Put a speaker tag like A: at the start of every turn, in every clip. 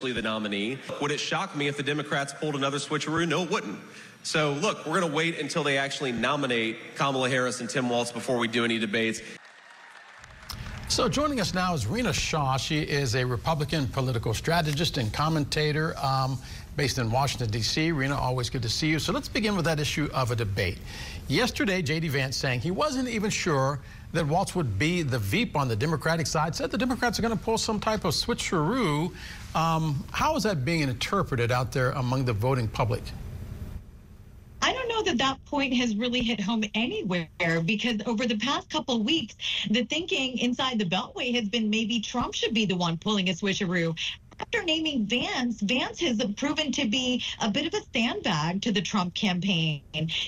A: the nominee. Would it shock me if the Democrats pulled another switcheroo? No, it wouldn't. So, look, we're going to wait until they actually nominate Kamala Harris and Tim Walz before we do any debates.
B: So joining us now is Rina Shah. She is a Republican political strategist and commentator um, based in Washington, D.C. Rina, always good to see you. So let's begin with that issue of a debate. Yesterday, J.D. Vance saying he wasn't even sure that Walz would be the Veep on the Democratic side, said the Democrats are going to pull some type of switcheroo. Um, how is that being interpreted out there among the voting public?
C: I don't know that that point has really hit home anywhere because over the past couple weeks, the thinking inside the Beltway has been maybe Trump should be the one pulling a switcheroo after naming Vance, Vance has proven to be a bit of a sandbag to the Trump campaign.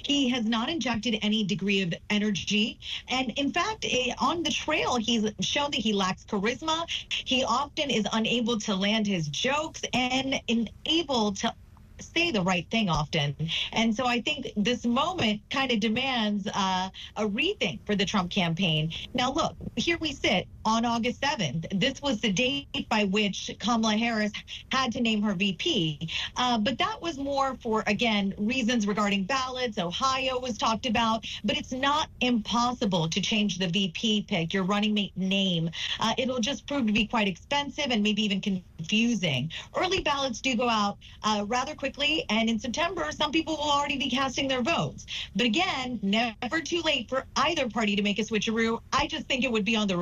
C: He has not injected any degree of energy. And in fact, eh, on the trail, he's shown that he lacks charisma. He often is unable to land his jokes and unable to say the right thing often. And so I think this moment kind of demands uh, a rethink for the Trump campaign. Now, look, here we sit on August 7th. This was the date by which Kamala Harris had to name her VP. Uh, but that was more for, again, reasons regarding ballots. Ohio was talked about, but it's not impossible to change the VP pick, your running mate name. Uh, it'll just prove to be quite expensive and maybe even confusing. Early ballots do go out uh, rather quickly, and in September, some people will already be casting their votes. But again, never too late for either party to make a switcheroo. I just think it would be on the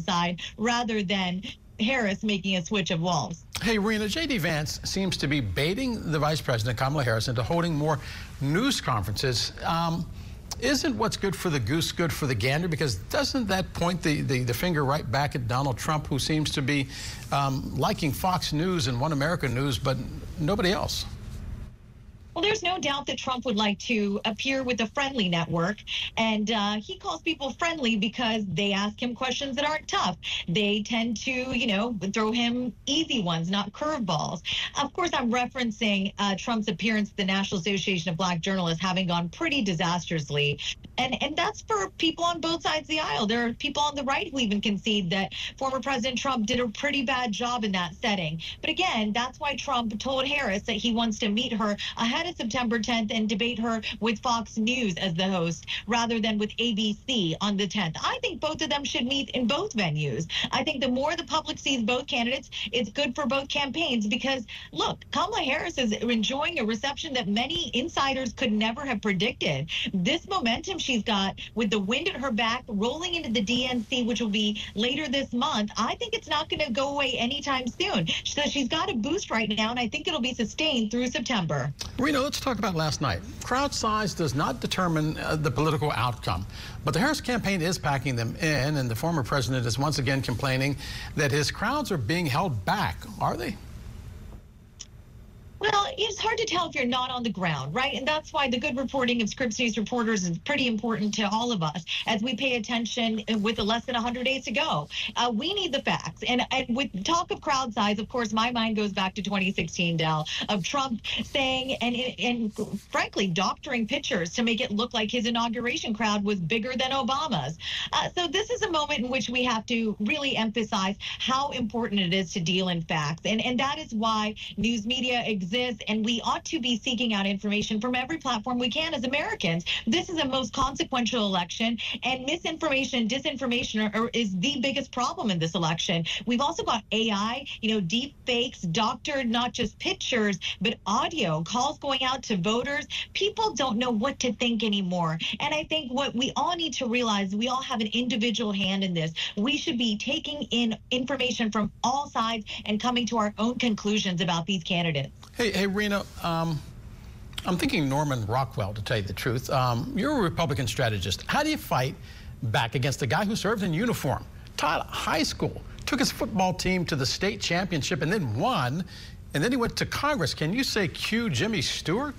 C: Side rather than Harris making a switch of Walz.
B: Hey, Rina, J.D. Vance seems to be baiting the Vice President, Kamala Harris, into holding more news conferences. Um, isn't what's good for the goose good for the gander? Because doesn't that point the, the, the finger right back at Donald Trump, who seems to be um, liking Fox News and One America News, but nobody else?
C: Well, there's no doubt that Trump would like to appear with a friendly network. And uh, he calls people friendly because they ask him questions that aren't tough. They tend to, you know, throw him easy ones, not curveballs. Of course, I'm referencing uh, Trump's appearance at the National Association of Black Journalists having gone pretty disastrously. And, and that's for people on both sides of the aisle. There are people on the right who even concede that former President Trump did a pretty bad job in that setting. But again, that's why Trump told Harris that he wants to meet her ahead of September 10th and debate her with Fox News as the host rather than with ABC on the 10th. I think both of them should meet in both venues. I think the more the public sees both candidates, it's good for both campaigns because, look, Kamala Harris is enjoying a reception that many insiders could never have predicted. This momentum she's got with the wind at her back, rolling into the DNC, which will be later this month, I think it's not going to go away anytime soon. So she's got a boost right now, and I think it'll be sustained through September.
B: Rina, let's talk about last night. Crowd size does not determine uh, the political outcome, but the Harris campaign is packing them in, and the former president is once again complaining that his crowds are being held back. Are they?
C: It's hard to tell if you're not on the ground, right? And that's why the good reporting of Scripps News reporters is pretty important to all of us as we pay attention with the less than 100 days to go. Uh, we need the facts. And, and with talk of crowd size, of course, my mind goes back to 2016, Del, of Trump saying and, and frankly, doctoring pictures to make it look like his inauguration crowd was bigger than Obama's. Uh, so this is a moment in which we have to really emphasize how important it is to deal in facts. And, and that is why news media exists, and we ought to be seeking out information from every platform we can as Americans. This is a most consequential election, and misinformation, disinformation are, are, is the biggest problem in this election. We've also got AI, you know, deep fakes, doctored not just pictures, but audio, calls going out to voters. People don't know what to think anymore. And I think what we all need to realize, we all have an individual hand in this. We should be taking in information from all sides and coming to our own conclusions about these candidates.
B: Hey, hey, Rina. Um, I'm thinking Norman Rockwell, to tell you the truth. Um, you're a Republican strategist. How do you fight back against a guy who served in uniform, taught high school, took his football team to the state championship, and then won, and then he went to Congress? Can you say cue Jimmy Stewart?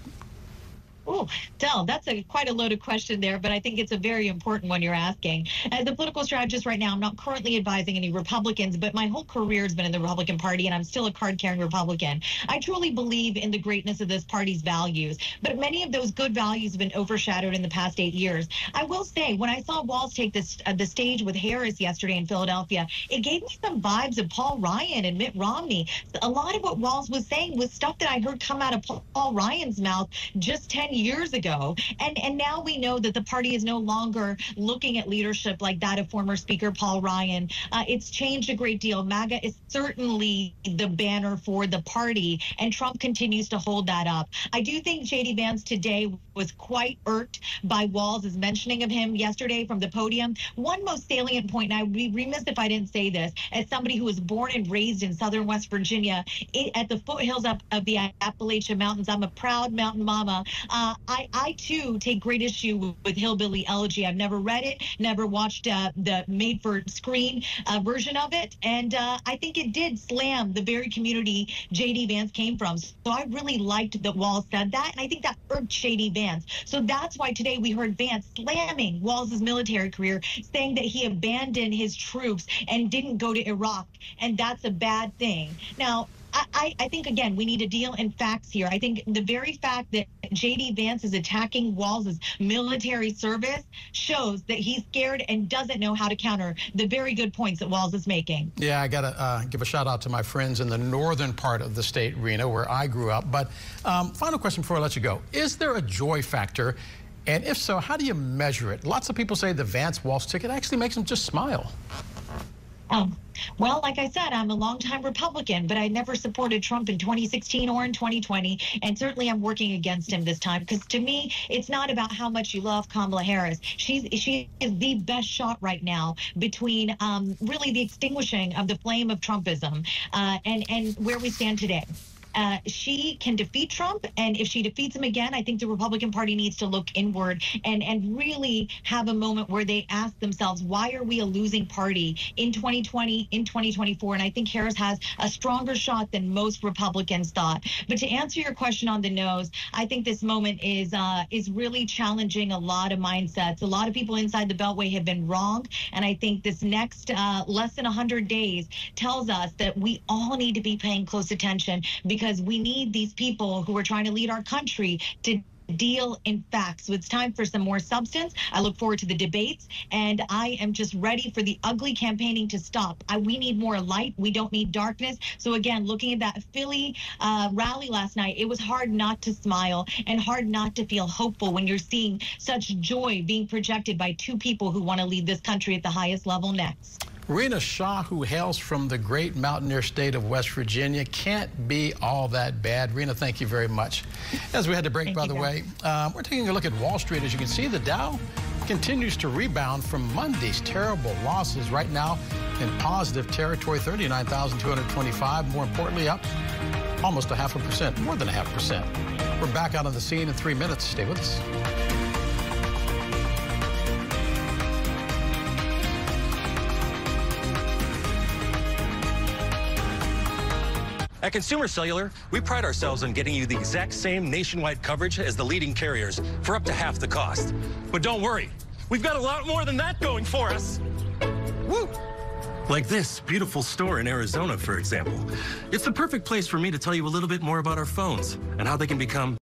C: Oh, Del, that's a quite a loaded question there, but I think it's a very important one you're asking. As a political strategist right now, I'm not currently advising any Republicans, but my whole career has been in the Republican Party, and I'm still a card-carrying Republican. I truly believe in the greatness of this party's values, but many of those good values have been overshadowed in the past eight years. I will say, when I saw Walz take this uh, the stage with Harris yesterday in Philadelphia, it gave me some vibes of Paul Ryan and Mitt Romney. A lot of what Walz was saying was stuff that I heard come out of Paul Ryan's mouth just 10 years ago. And and now we know that the party is no longer looking at leadership like that of former Speaker Paul Ryan. Uh, it's changed a great deal. MAGA is certainly the banner for the party, and Trump continues to hold that up. I do think J.D. Vance today was quite irked by Walz's mentioning of him yesterday from the podium. One most salient point, and I'd be remiss if I didn't say this, as somebody who was born and raised in southern West Virginia, it, at the foothills up of the Appalachian Mountains, I'm a proud mountain mama. Uh, I, I too take great issue with Hillbilly Elegy. I've never read it, never watched uh, the made for screen uh, version of it. And uh, I think it did slam the very community J.D. Vance came from. So I really liked that Walz said that. And I think that irked J.D. Vance. So that's why today we heard Vance slamming Walz's military career, saying that he abandoned his troops and didn't go to Iraq. And that's a bad thing. Now, I, I, think again we need to deal in facts here. I think the very fact that J.D. Vance is attacking Walz's military service shows that he's scared and doesn't know how to counter the very good points that Walz is making.
B: Yeah, I got to uh, give a shout out to my friends in the northern part of the state, Rina, where I grew up. But um, final question before I let you go: Is there a joy factor? And if so, how do you measure it? Lots of people say the Vance Walz ticket actually makes them just smile.
C: Um, well, like I said, I'm a longtime Republican, but I never supported Trump in 2016 or in 2020. And certainly I'm working against him this time because to me, it's not about how much you love Kamala Harris. She's she is the best shot right now between um, really the extinguishing of the flame of Trumpism uh, and, and where we stand today. Uh, she can defeat Trump, and if she defeats him again, I think the Republican Party needs to look inward and and really have a moment where they ask themselves, why are we a losing party in 2020, in 2024? And I think Harris has a stronger shot than most Republicans thought. But to answer your question on the nose, I think this moment is uh, is really challenging a lot of mindsets. A lot of people inside the Beltway have been wrong, and I think this next uh, less than 100 days tells us that we all need to be paying close attention because because we need these people who are trying to lead our country to deal in facts. So it's time for some more substance. I look forward to the debates, and I am just ready for the ugly campaigning to stop. I, we need more light. We don't need darkness. So again, looking at that Philly uh, rally last night, it was hard not to smile and hard not to feel hopeful when you're seeing such joy being projected by two people who want to lead this country at the highest level next.
B: Rina Shah, who hails from the great mountaineer state of West Virginia, can't be all that bad. Rina, thank you very much. As we had to break, thank by the way, um, we're taking a look at Wall Street. As you can see, the Dow continues to rebound from Monday's terrible losses. Right now in positive territory, 39,225. More importantly, up almost a half a percent, more than a half percent. We're back out on the scene in three minutes. Stay with us.
D: At Consumer Cellular, we pride ourselves on getting you the exact same nationwide coverage as the leading carriers for up to half the cost. But don't worry, we've got a lot more than that going for us. Woo! Like this beautiful store in Arizona, for example. It's the perfect place for me to tell you a little bit more about our phones and how they can become